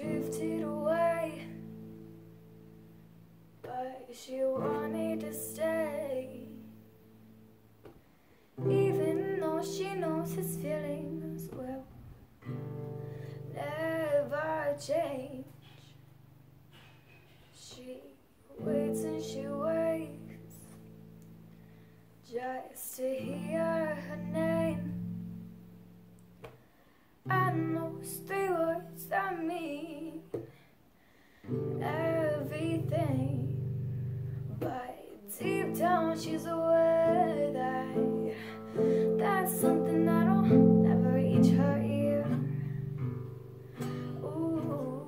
drifted away, but she wanted to stay. Even though she knows his feelings will never change. She waits and she waits just to hear her name. And those she's aware that that's something that'll never reach her ear. Ooh.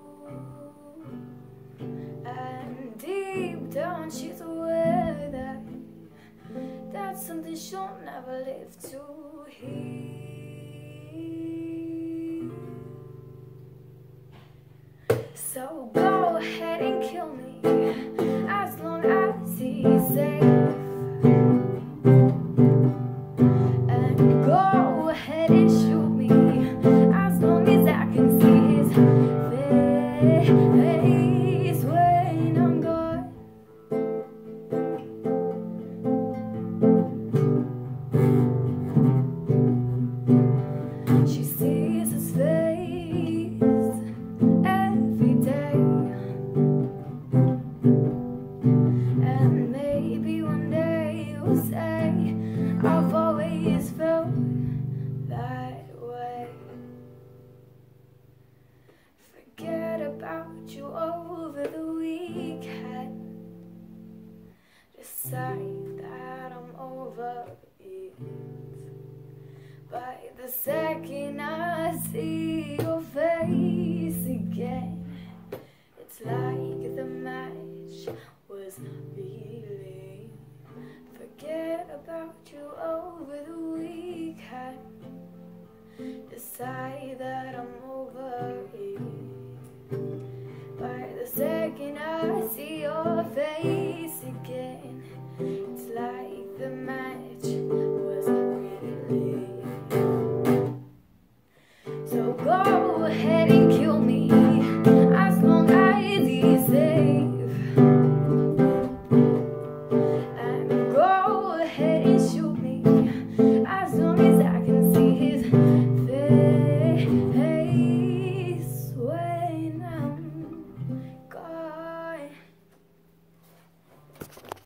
And deep down, she's aware that that's something she'll never live to hear. So go ahead and kill me you over the weekend. Decide that I'm over it. By the second I see your face again, it's like the match was reeling. Forget about you over the weekend. Decide that I'm over it. By the second I